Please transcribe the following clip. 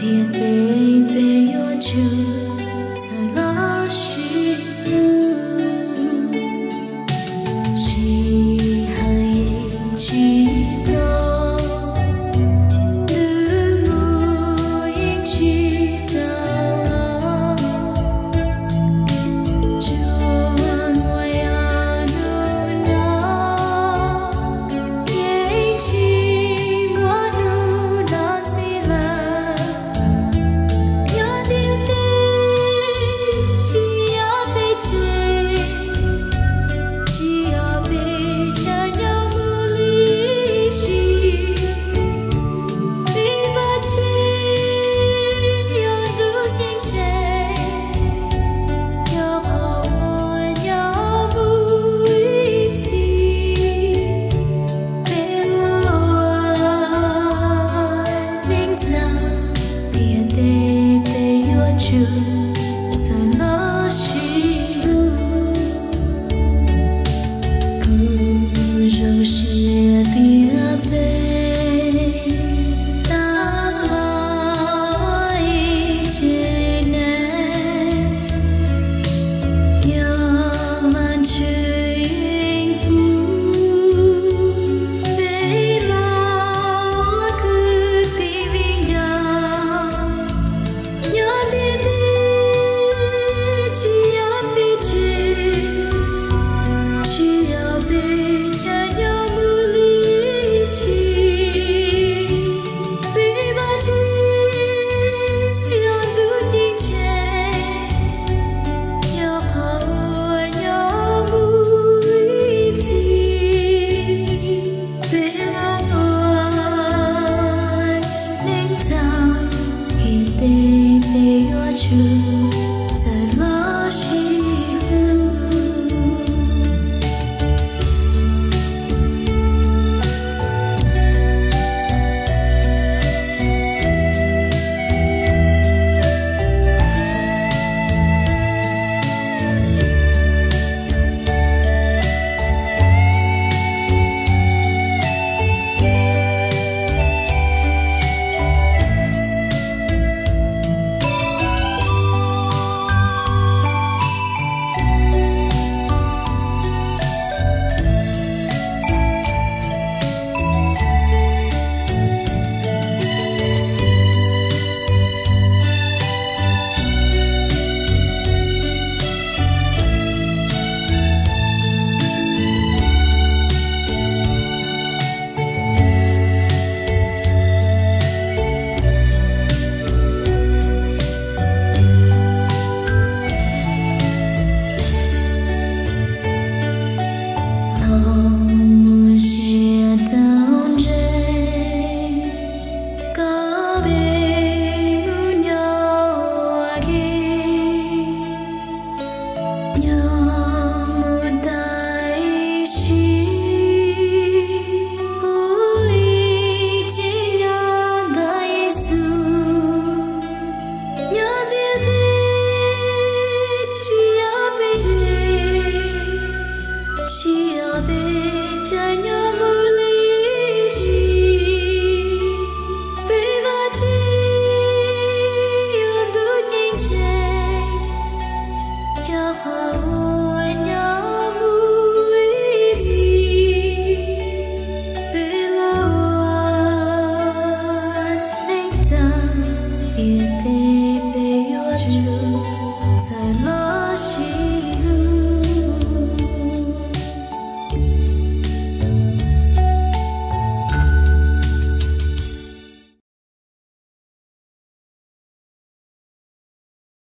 The. đế you. 见。